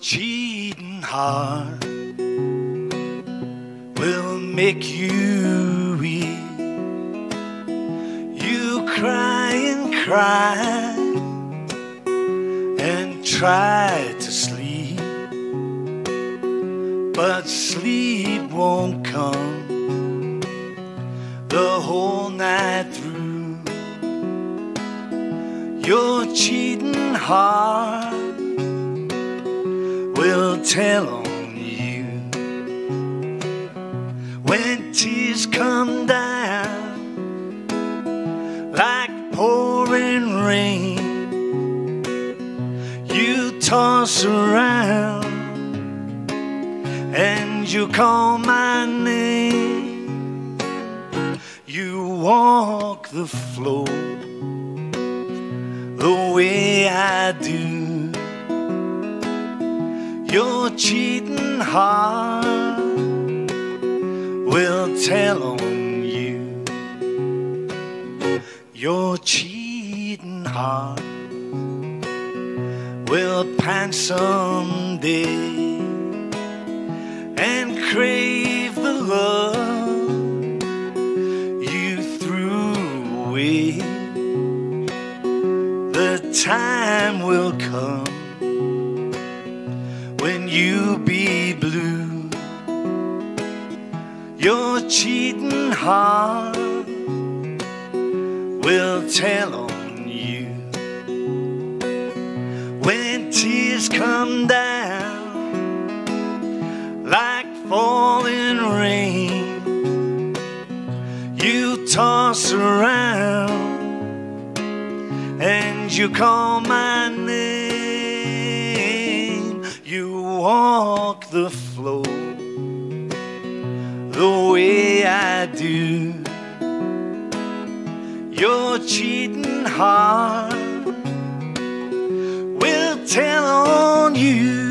cheating heart will make you weep. You cry and cry and try to sleep, but sleep won't come the whole night through. Your cheating heart will tell on you when tears come down like pouring rain. You toss around and you call my name. You walk the floor the way I do. Your cheating heart will tell on you. Your cheating heart will pant someday and crave the love you threw away. The time will come you be blue. Your cheating heart will tell on you when tears come down like falling rain. You toss around and you call my name. Walk the floor the way I do. Your cheating heart will tell on you.